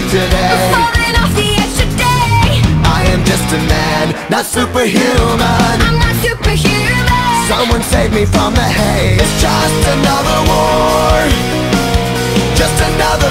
day today. Falling off the edge today. I am just a man, not superhuman. I'm not superhuman. Someone save me from the haze. Just another war. Just another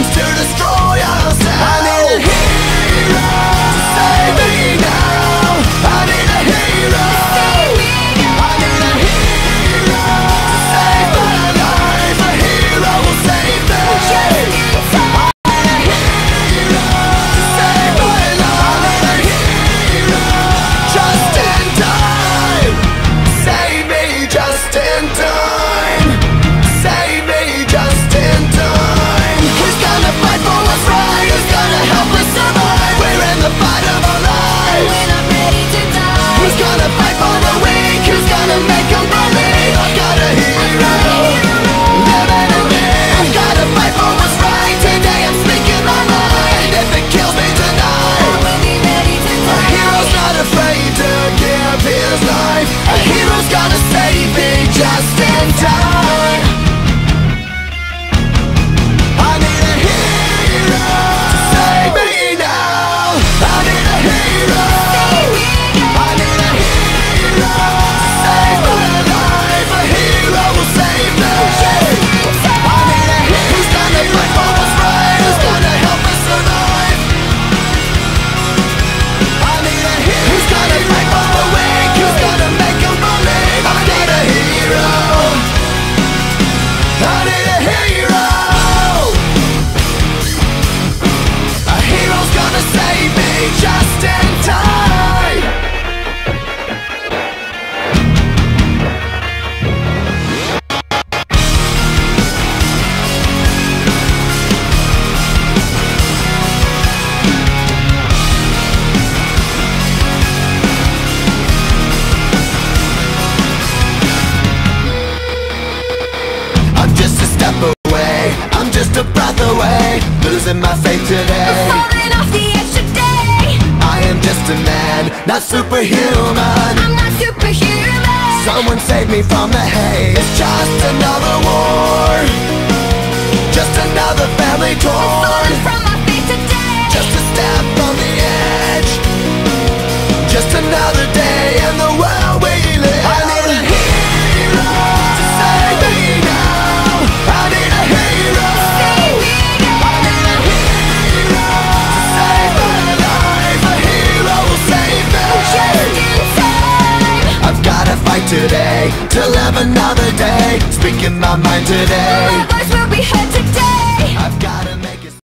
hero. superhuman. I'm not superhuman. Someone save me from the haze. It's just another war. Just another today. To live another day. Speaking my mind today. My voice will be heard today